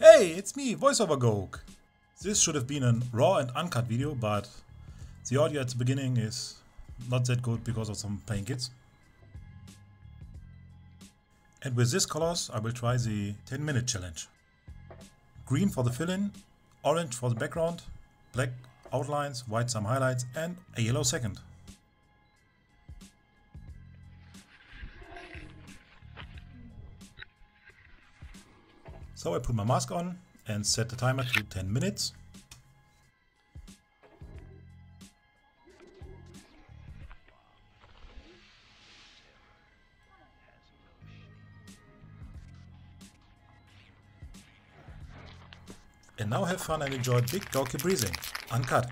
Hey, it's me, VoiceOver Goke. This should have been a raw and uncut video, but the audio at the beginning is not that good because of some playing kids. And with this colors, I will try the 10 minute challenge. Green for the fill-in, orange for the background, black outlines, white some highlights, and a yellow second. So I put my mask on and set the timer to 10 minutes. And now have fun and enjoy big doggy breathing, uncut.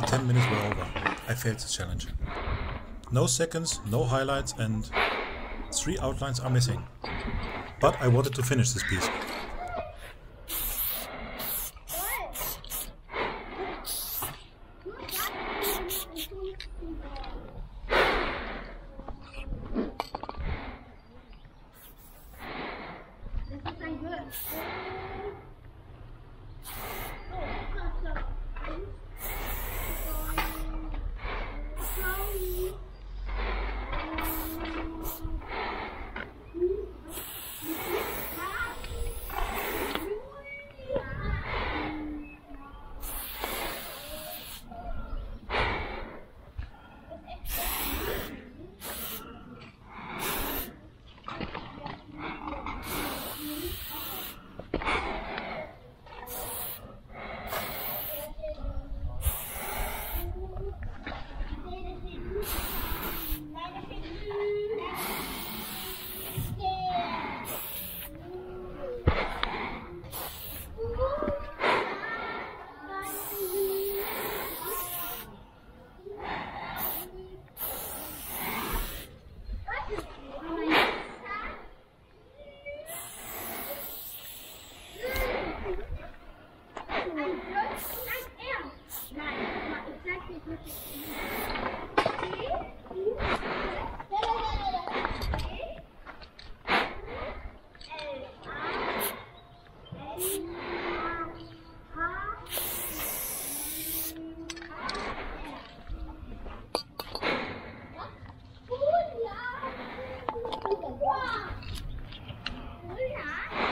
The 10 minutes were over, I failed the challenge. No seconds, no highlights and three outlines are missing. But I wanted to finish this piece. 啊不是啥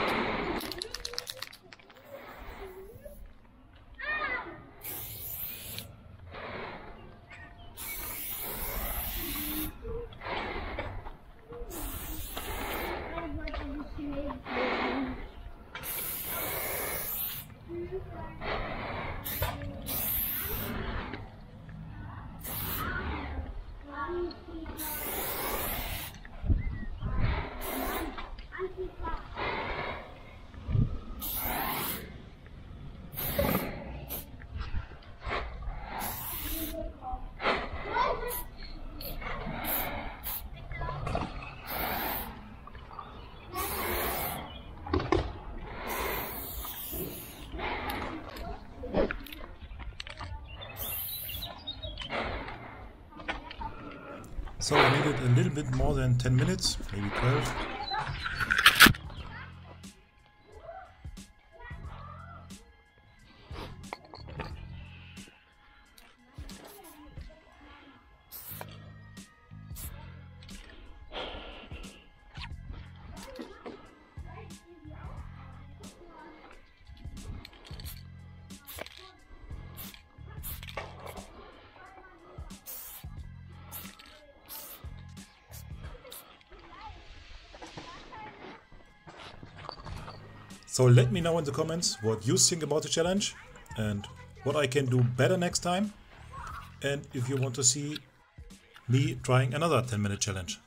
So I needed a little bit more than 10 minutes, maybe 12. So let me know in the comments what you think about the challenge and what I can do better next time. And if you want to see me trying another 10 minute challenge.